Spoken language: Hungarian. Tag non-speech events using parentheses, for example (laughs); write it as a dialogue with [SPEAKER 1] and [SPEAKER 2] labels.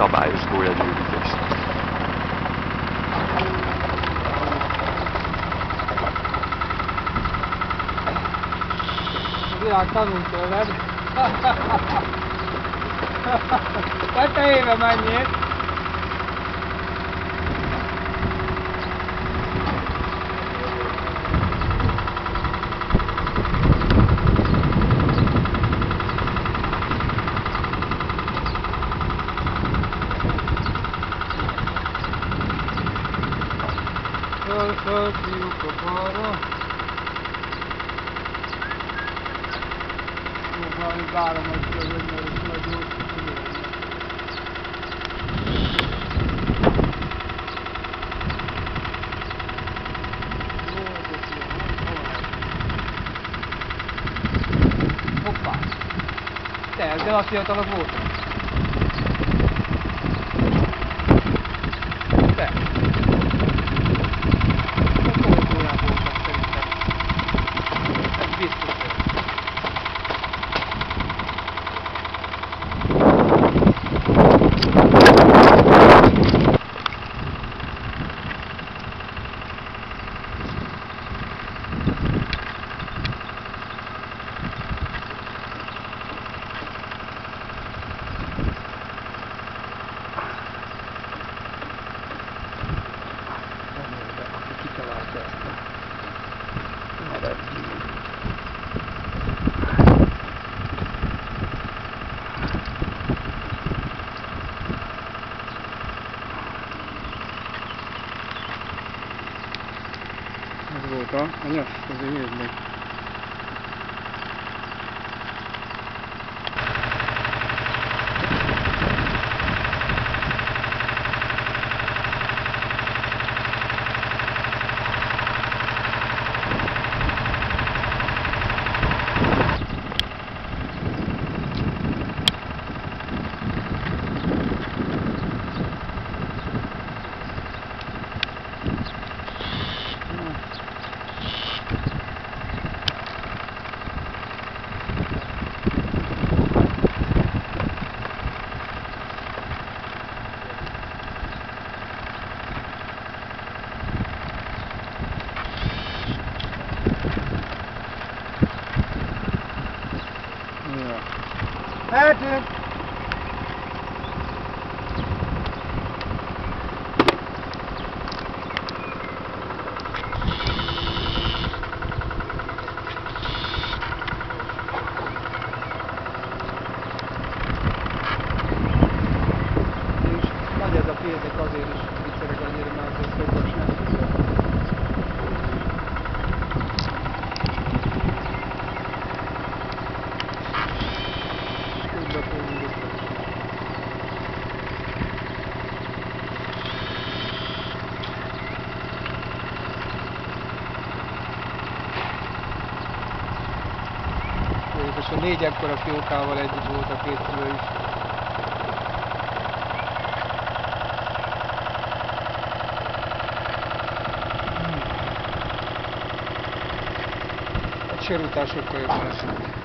[SPEAKER 1] szabályos gólyagőrítést.
[SPEAKER 2] A világ tanul tőled. (laughs) Tetejébe menjél. Hadi ukabara. Vale dar uma olhada no regulador. Opa! Te, zdjela si od toho. Ez volt a anyas, azért nézd És nagy ez a példek azért is viccelek annyira, mert azért szokos nem A négy ekkora fiókával együtt volt a két szülő is. A sör után sokkal jobban esik.